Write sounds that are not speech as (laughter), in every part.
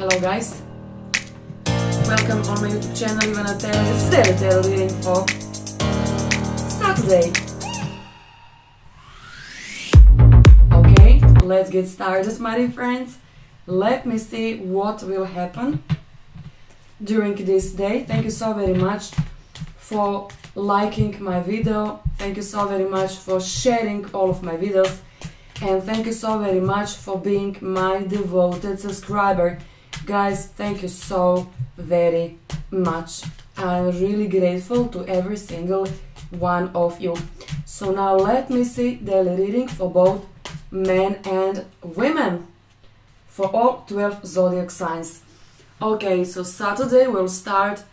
Hello guys, welcome on my YouTube channel Ivana Tarot. This is Daily Tarot reading for Saturday. Okay, let's get started my dear friends. Let me see what will happen during this day. Thank you so very much for liking my video. Thank you so very much for sharing all of my videos. And thank you so very much for being my devoted subscriber. Guys, thank you so very much. I'm really grateful to every single one of you. So now let me see daily reading for both men and women for all 12 zodiac signs. Okay, so Saturday we'll start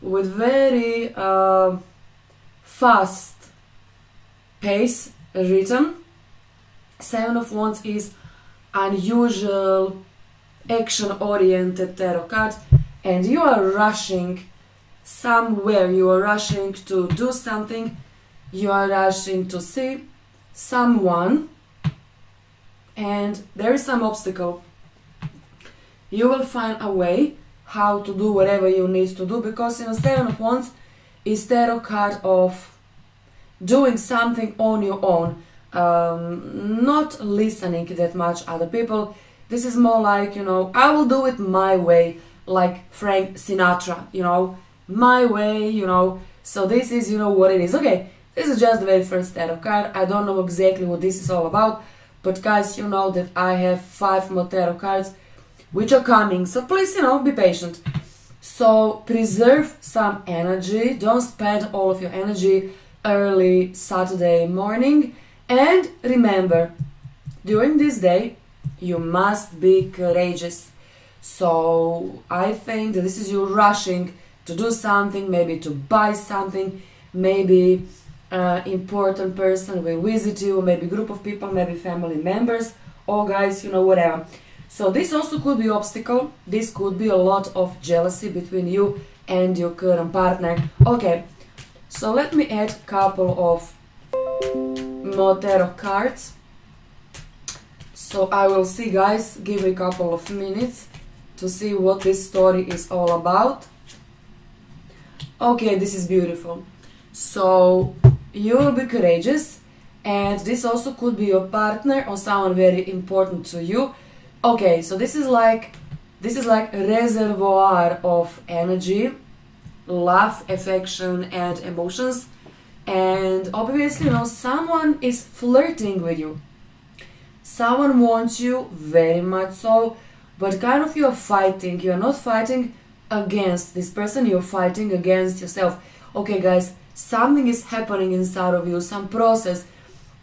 with very uh, fast pace rhythm. Seven of Wands is unusual, action-oriented tarot card, and you are rushing somewhere. You are rushing to do something. You are rushing to see someone, and there is some obstacle. You will find a way how to do whatever you need to do because you know Seven of Wands is tarot card of doing something on your own, um, not listening that much other people. This is more like you know I will do it my way, like Frank Sinatra, you know my way, you know. So this is you know what it is. Okay, this is just the very first tarot card. I don't know exactly what this is all about, but guys, you know that I have five more tarot cards which are coming. So please, you know, be patient. So preserve some energy. Don't spend all of your energy early Saturday morning. And remember, during this day, you must be courageous. So I think that this is you rushing to do something, maybe to buy something, maybe uh, important person will visit you, maybe group of people, maybe family members, or guys, you know, whatever. So this also could be obstacle. This could be a lot of jealousy between you and your current partner. Okay, so let me add couple of more tarot cards. So I will see guys, give me a couple of minutes to see what this story is all about. Okay, this is beautiful. So you will be courageous and this also could be your partner or someone very important to you okay so this is like this is like a reservoir of energy love affection and emotions and obviously you know someone is flirting with you someone wants you very much so but kind of you're fighting you're not fighting against this person you're fighting against yourself okay guys something is happening inside of you some process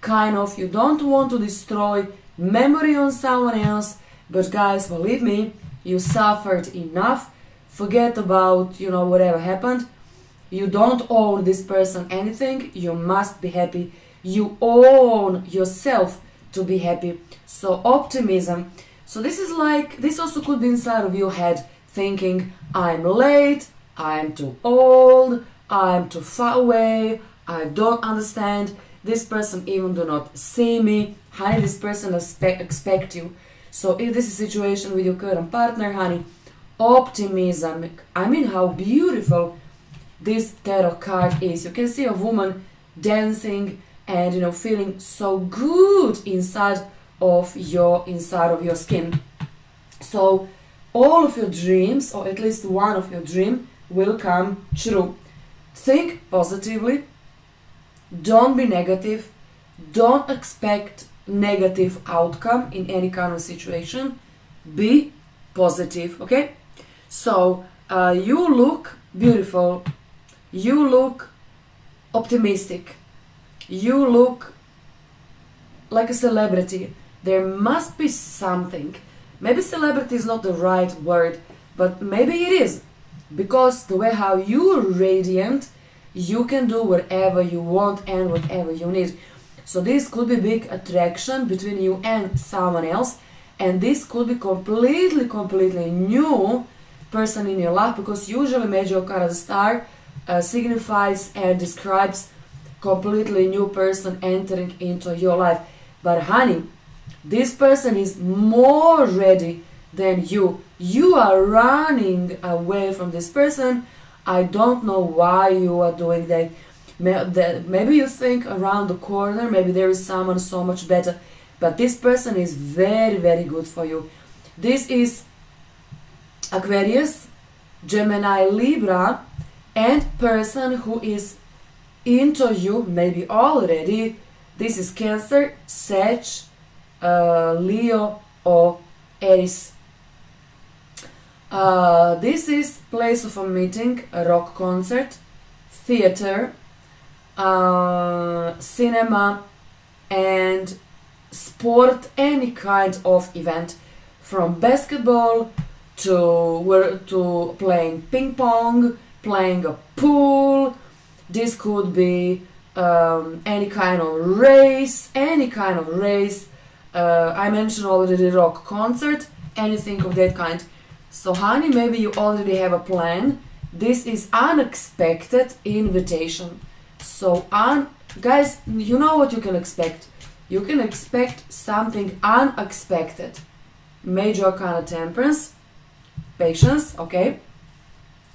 kind of you don't want to destroy memory on someone else but guys, believe me, you suffered enough. Forget about, you know, whatever happened. You don't owe this person anything. You must be happy. You own yourself to be happy. So optimism. So this is like, this also could be inside of your head thinking, I'm late, I'm too old, I'm too far away, I don't understand, this person even do not see me, how this person expect, expect you. So if this is a situation with your current partner, honey, optimism. I mean, how beautiful this tarot card is. You can see a woman dancing and you know feeling so good inside of your inside of your skin. So all of your dreams, or at least one of your dream, will come true. Think positively. Don't be negative. Don't expect negative outcome in any kind of situation be positive okay so uh, you look beautiful you look optimistic you look like a celebrity. There must be something. Maybe celebrity is not the right word but maybe it is. Because the way how you radiant you can do whatever you want and whatever you need. So this could be big attraction between you and someone else and this could be completely, completely new person in your life because usually major arcana star uh, signifies and describes completely new person entering into your life. But honey, this person is more ready than you. You are running away from this person. I don't know why you are doing that. Maybe you think around the corner, maybe there is someone so much better. But this person is very, very good for you. This is Aquarius, Gemini, Libra, and person who is into you, maybe already. This is Cancer, Sag, uh, Leo, or Aries. Uh, this is place of a meeting, a rock concert, theater, uh, cinema, and sport, any kind of event, from basketball to to playing ping pong, playing a pool. This could be um, any kind of race, any kind of race. Uh, I mentioned already the rock concert, anything of that kind. So, honey, maybe you already have a plan. This is unexpected invitation. So, un guys, you know what you can expect. You can expect something unexpected. Major arcana temperance, patience, okay?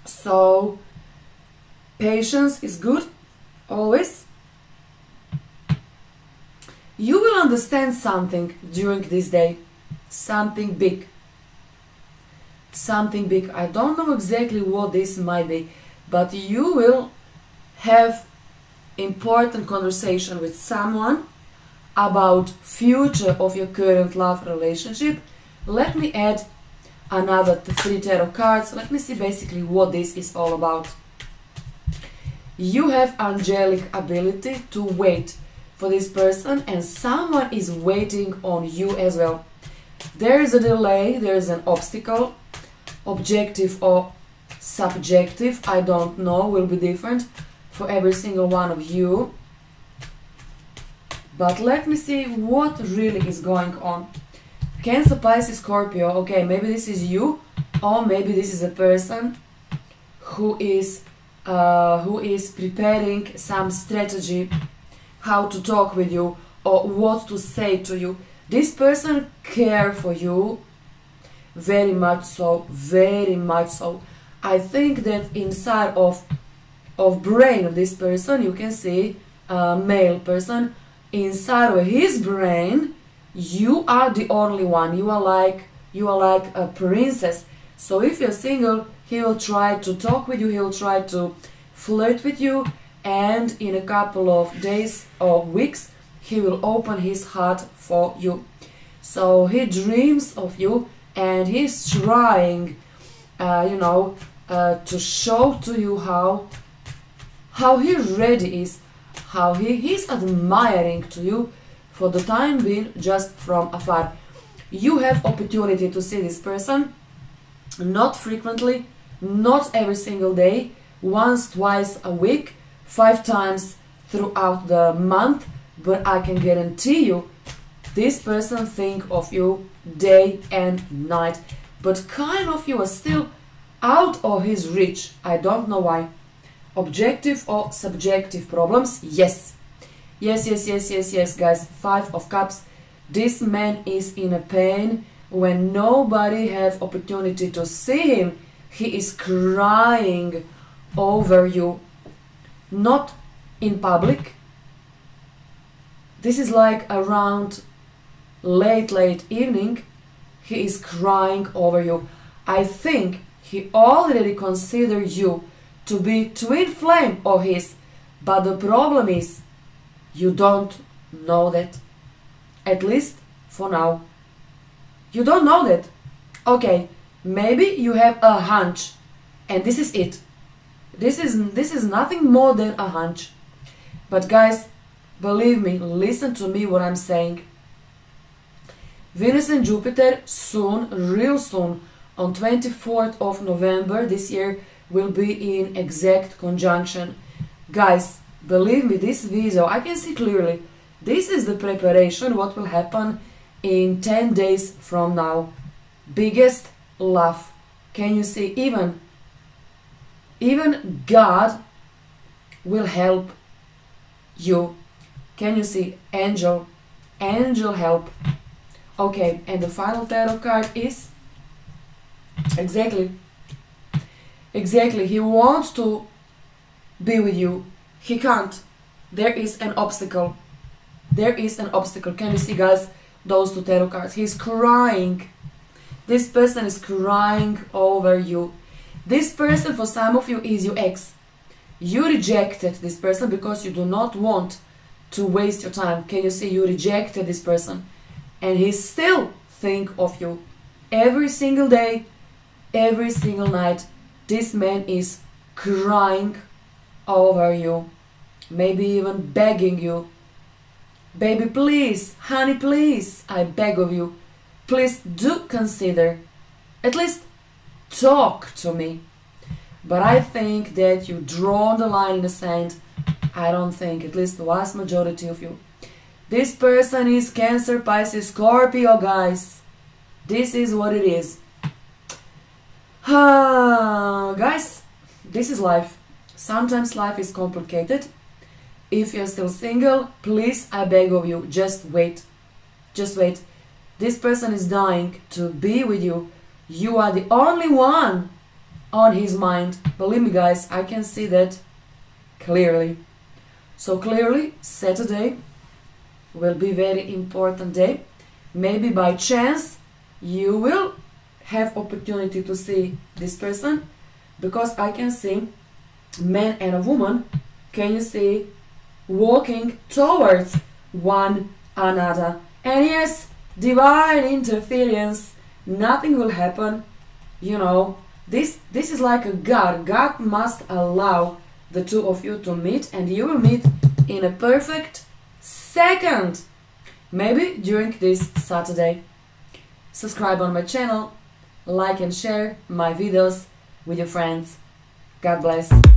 So, patience is good, always. You will understand something during this day, something big. Something big. I don't know exactly what this might be, but you will have important conversation with someone about future of your current love relationship, let me add another three tarot cards. Let me see basically what this is all about. You have angelic ability to wait for this person and someone is waiting on you as well. There is a delay, there is an obstacle, objective or subjective, I don't know, will be different for every single one of you. But let me see what really is going on. Cancer, Pisces, Scorpio. Okay, maybe this is you, or maybe this is a person who is uh, who is preparing some strategy, how to talk with you or what to say to you. This person care for you very much so, very much so. I think that inside of of brain of this person, you can see a male person inside of his brain you are the only one you are like you are like a princess so if you're single he will try to talk with you he'll try to flirt with you and in a couple of days or weeks he will open his heart for you so he dreams of you and he's trying uh, you know uh, to show to you how how he ready is how he is admiring to you for the time being just from afar. You have opportunity to see this person, not frequently, not every single day, once, twice a week, five times throughout the month, but I can guarantee you this person think of you day and night, but kind of you are still out of his reach. I don't know why. Objective or subjective problems? Yes. Yes yes yes yes yes guys. Five of cups. This man is in a pain when nobody have opportunity to see him he is crying over you not in public this is like around late late evening he is crying over you i think he already considers you to be twin flame of his. But the problem is, you don't know that. At least for now. You don't know that. Okay, maybe you have a hunch, and this is it. This is this is nothing more than a hunch. But guys, believe me, listen to me what I'm saying. Venus and Jupiter soon, real soon, on 24th of November this year will be in exact conjunction. Guys, believe me, this video, I can see clearly. This is the preparation, what will happen in 10 days from now. Biggest love. Can you see? Even, even God will help you. Can you see? Angel. Angel help. Okay, and the final tarot card is Exactly. Exactly. He wants to be with you. He can't. There is an obstacle. There is an obstacle. Can you see, guys, those two tarot cards? He's crying. This person is crying over you. This person, for some of you, is your ex. You rejected this person because you do not want to waste your time. Can you see? You rejected this person. And he still think of you. Every single day, every single night, this man is crying over you. Maybe even begging you. Baby, please, honey, please, I beg of you. Please do consider, at least talk to me. But I think that you draw the line in the sand. I don't think, at least the vast majority of you. This person is Cancer, Pisces, Scorpio, guys. This is what it is. Ah, (sighs) guys, this is life. Sometimes life is complicated. If you're still single, please, I beg of you, just wait. Just wait. This person is dying to be with you. You are the only one on his mind. Believe me, guys, I can see that clearly. So clearly, Saturday will be very important day. Maybe by chance you will have opportunity to see this person because I can see man and a woman can you see walking towards one another and yes divine interference nothing will happen you know this this is like a god god must allow the two of you to meet and you will meet in a perfect second maybe during this saturday subscribe on my channel like and share my videos with your friends. God bless.